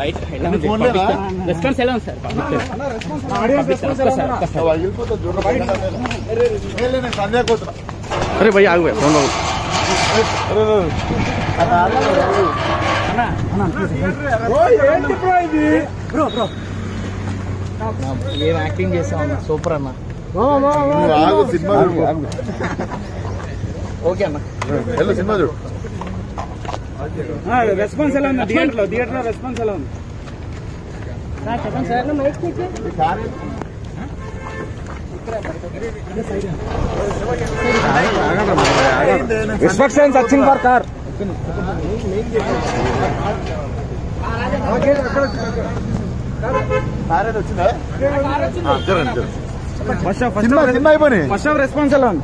బయట రెస్పాన్స్ ఎలా ఉంది సార్ అరే భయ్య ఆగు భయ్య ఫోన్ ఏం యాక్టింగ్ చేసావు సూపర్ అన్న ఆగు సినిమా చూడు. ఓకే అన్న. వెళ్ళు సినిమా చూడు. రెస్పాన్స్ ఎలా ఉంది? థియేటర్లో థియేటర్లో రెస్పాన్స్ ఎలా ఉంది? చెప్పండి sir. Instruction searching for car. First అయిపోయి ఫస్ట్ హాఫ్ రెస్పాన్స్ ఎలా ఉంది?